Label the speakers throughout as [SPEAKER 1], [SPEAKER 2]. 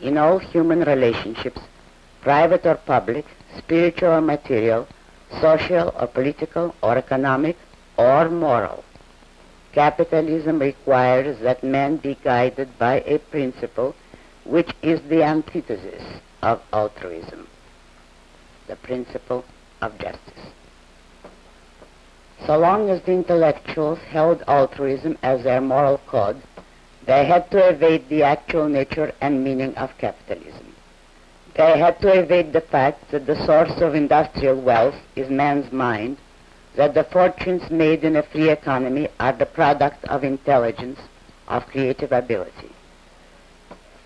[SPEAKER 1] in all human relationships, private or public, spiritual or material, social or political or economic or moral. Capitalism requires that man be guided by a principle which is the antithesis of altruism, the principle of justice. So long as the intellectuals held altruism as their moral code, they had to evade the actual nature and meaning of capitalism. They had to evade the fact that the source of industrial wealth is man's mind, that the fortunes made in a free economy are the product of intelligence, of creative ability.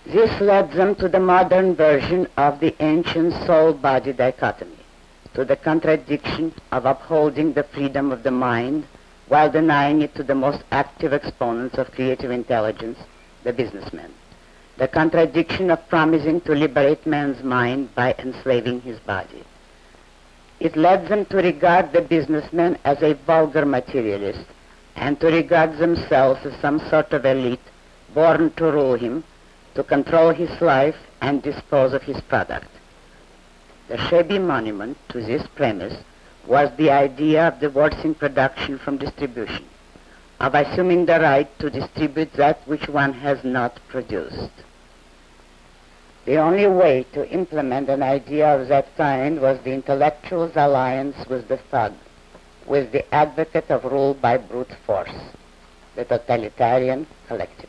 [SPEAKER 1] This led them to the modern version of the ancient soul-body dichotomy to the contradiction of upholding the freedom of the mind while denying it to the most active exponents of creative intelligence, the businessmen. The contradiction of promising to liberate man's mind by enslaving his body. It led them to regard the businessman as a vulgar materialist and to regard themselves as some sort of elite born to rule him, to control his life and dispose of his product. The shabby monument to this premise was the idea of divorcing production from distribution, of assuming the right to distribute that which one has not produced. The only way to implement an idea of that kind was the intellectual's alliance with the thug, with the advocate of rule by brute force, the totalitarian collectivist.